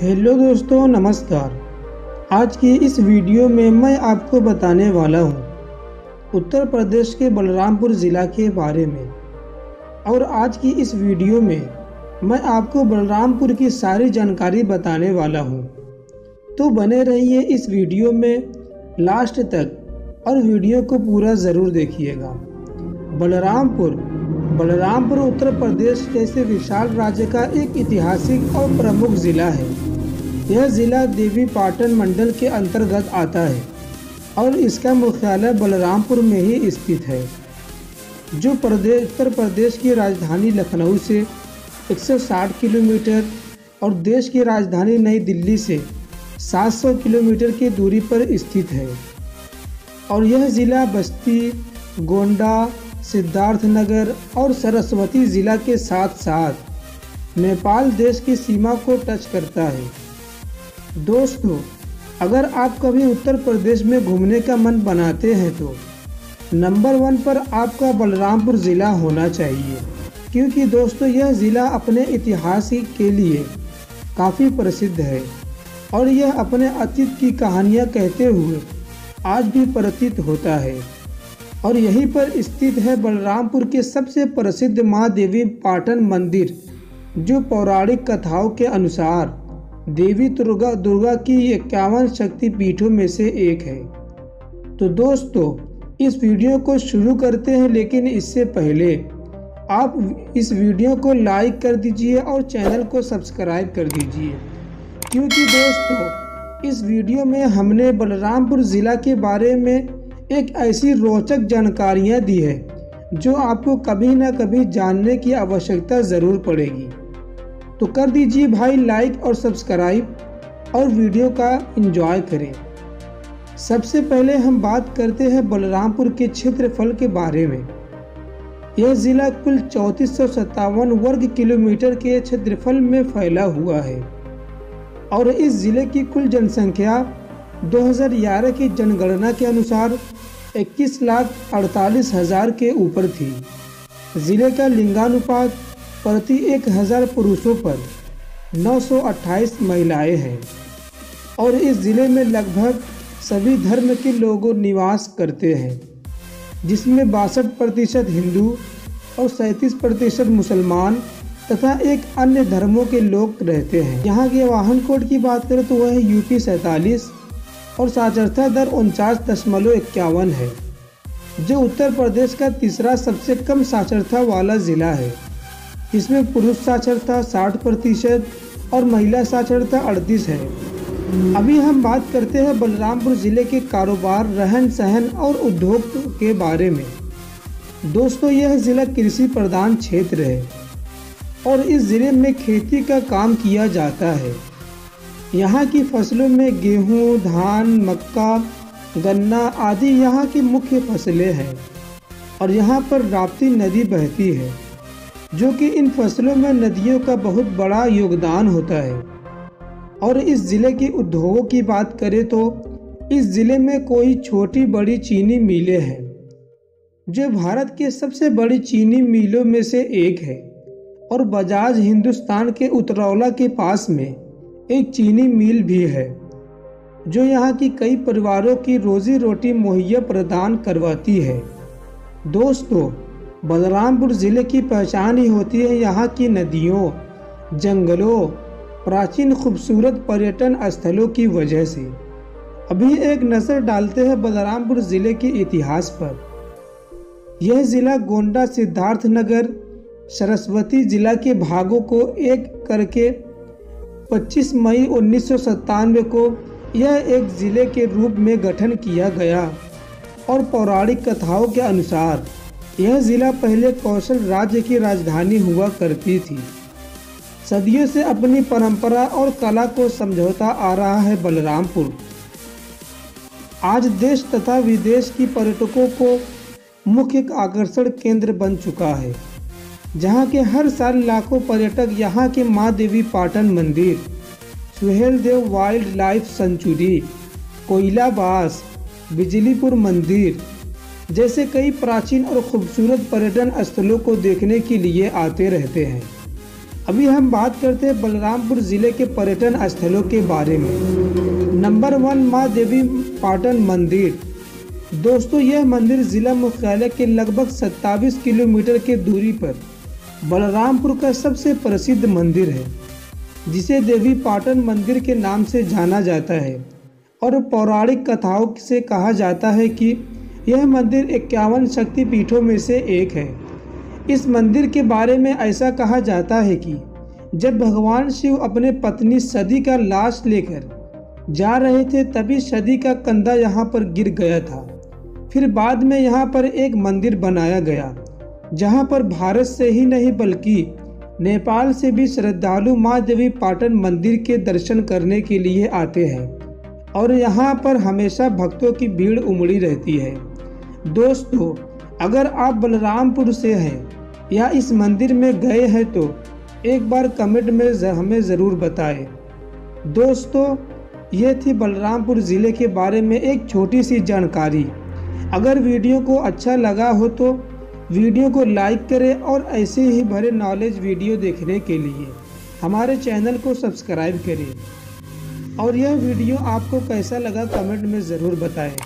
Hello दोस्तों, नमस्कार। आज की इस वीडियो में मैं आपको बताने वाला हूँ उत्तर प्रदेश के बलरामपुर ज़िला के बारे में। और आज की इस वीडियो में मैं आपको बलरामपुर की सारी जानकारी बताने वाला हूँ। तो बने रहिए इस वीडियो में लास्ट तक और वीडियो को पूरा ज़रूर देखिएगा। बलरामपुर बलरामपुर उत्तर प्रदेश जैसे विशाल राज्य का एक ऐतिहासिक और प्रमुख ज़िला है। यह ज़िला देवी पाटन मंडल के अंतर्गत आता है और इसका मुख्यालय बलरामपुर में ही स्थित है, जो प्रदेश उत्तर प्रदेश की राजधानी लखनऊ से 160 किलोमीटर और देश की राजधानी नई दिल्ली से 700 किलोमीटर की दूरी पर स्थित है। और यह ज़िला बस्ती, गोंडा, सिद्धार्थनगर और सरस्वती ज़िला के साथ साथ नेपाल देश की सीमा को टच करता है। दोस्तों, अगर आप कभी उत्तर प्रदेश में घूमने का मन बनाते हैं तो नंबर वन पर आपका बलरामपुर ज़िला होना चाहिए। क्योंकि दोस्तों, यह ज़िला अपने इतिहास के लिए काफ़ी प्रसिद्ध है और यह अपने अतीत की कहानियाँ कहते हुए आज भी प्रतीत होता है। और यहीं पर स्थित है बलरामपुर के सबसे प्रसिद्ध माँ देवी पाटन मंदिर, जो पौराणिक कथाओं के अनुसार देवी दुर्गा दुर्गा की इक्यावन शक्ति पीठों में से एक है। तो दोस्तों, इस वीडियो को शुरू करते हैं, लेकिन इससे पहले आप इस वीडियो को लाइक कर दीजिए और चैनल को सब्सक्राइब कर दीजिए। क्योंकि दोस्तों, इस वीडियो में हमने बलरामपुर ज़िला के बारे में एक ऐसी रोचक जानकारियाँ दी है, जो आपको कभी ना कभी जानने की आवश्यकता ज़रूर पड़ेगी। तो कर दीजिए भाई लाइक और सब्सक्राइब और वीडियो का एंजॉय करें। सबसे पहले हम बात करते हैं बलरामपुर के क्षेत्रफल के बारे में। यह ज़िला कुल चौंतीस वर्ग किलोमीटर के क्षेत्रफल में फैला हुआ है और इस ज़िले की कुल जनसंख्या 2011 की जनगणना के अनुसार इक्कीस लाख अड़तालीस हज़ार के ऊपर थी। ज़िले का लिंगानुपात प्रति एक हज़ार पुरुषों पर 928 महिलाएँ हैं। और इस ज़िले में लगभग सभी धर्म के लोग निवास करते हैं, जिसमें बासठ प्रतिशत हिंदू और सैंतीस प्रतिशत मुसलमान तथा एक अन्य धर्मों के लोग रहते हैं। यहाँ के वाहन कोड की बात करें तो वह है यूपी सैंतालीस और साक्षरता दर उनचास दशमलव इक्यावन है, जो उत्तर प्रदेश का तीसरा सबसे कम साक्षरता वाला ज़िला है। इसमें पुरुष साक्षरता 60 प्रतिशत और महिला साक्षरता 38 है। अभी हम बात करते हैं बलरामपुर ज़िले के कारोबार, रहन सहन और उद्योग के बारे में। दोस्तों, यह ज़िला कृषि प्रधान क्षेत्र है और इस ज़िले में खेती का काम किया जाता है। यहाँ की फ़सलों में गेहूँ, धान, मक्का, गन्ना आदि यहाँ की मुख्य फ़सलें हैं और यहाँ पर राप्ती नदी बहती है। जो कि इन फ़सलों में नदियों का बहुत बड़ा योगदान होता है। और इस ज़िले के उद्योगों की बात करें तो इस ज़िले में कोई छोटी बड़ी चीनी मिलें हैं। जो भारत के सबसे बड़ी चीनी मिलों में से एक है। और बजाज हिंदुस्तान के उतरौला के पास में एक चीनी मिल भी है, जो यहाँ की कई परिवारों की रोजी रोटी मुहैया प्रदान करवाती है। दोस्तों बलरामपुर ज़िले की पहचान ही होती है यहाँ की नदियों, जंगलों, प्राचीन खूबसूरत पर्यटन स्थलों की वजह से। अभी एक नज़र डालते हैं बलरामपुर ज़िले के इतिहास पर। यह ज़िला गोंडा सिद्धार्थ नगर सरस्वती जिला के भागों को एक करके 25 मई उन्नीस सौ सतानवे को यह एक ज़िले के रूप में गठन किया गया और पौराणिक कथाओं के अनुसार यह ज़िला पहले कौशल राज्य की राजधानी हुआ करती थी। सदियों से अपनी परंपरा और कला को समझौता आ रहा है बलरामपुर। आज देश तथा विदेश की पर्यटकों को मुख्य आकर्षण केंद्र बन चुका है, जहाँ के हर साल लाखों पर्यटक यहाँ के माँ देवी पाटन मंदिर Suhel Dev wild life sanctuary Koilabas Bijlipur मंदिर जैसे कई प्राचीन और खूबसूरत पर्यटन स्थलों को देखने के लिए आते रहते हैं। अभी हम बात करते हैं बलरामपुर ज़िले के पर्यटन स्थलों के बारे में। नंबर वन माँ देवी पाटन मंदिर। दोस्तों, यह मंदिर ज़िला मुख्यालय के लगभग 27 किलोमीटर के दूरी पर बलरामपुर का सबसे प्रसिद्ध मंदिर है, जिसे देवी पाटन मंदिर के नाम से जाना जाता है और पौराणिक कथाओं से कहा जाता है कि यह मंदिर इक्यावन शक्तिपीठों में से एक है। इस मंदिर के बारे में ऐसा कहा जाता है कि, जब भगवान शिव अपने पत्नी सदी का लाश लेकर जा रहे थे, तभी सदी का कंधा यहाँ पर गिर गया था। फिर बाद में यहाँ पर एक मंदिर बनाया गया, जहाँ पर भारत से ही नहीं बल्कि नेपाल से भी श्रद्धालु माँ देवी पाटन मंदिर के दर्शन करने के लिए आते हैं। और यहाँ पर हमेशा भक्तों की भीड़ उमड़ी रहती है। दोस्तों, अगर आप बलरामपुर से हैं या इस मंदिर में गए हैं तो एक बार कमेंट में हमें ज़रूर बताएँ। दोस्तों, ये थी बलरामपुर ज़िले के बारे में एक छोटी सी जानकारी। अगर वीडियो को अच्छा लगा हो तो वीडियो को लाइक करें और ऐसे ही भरे नॉलेज वीडियो देखने के लिए हमारे चैनल को सब्सक्राइब करें। और यह वीडियो आपको कैसा लगा कमेंट में ज़रूर बताएँ।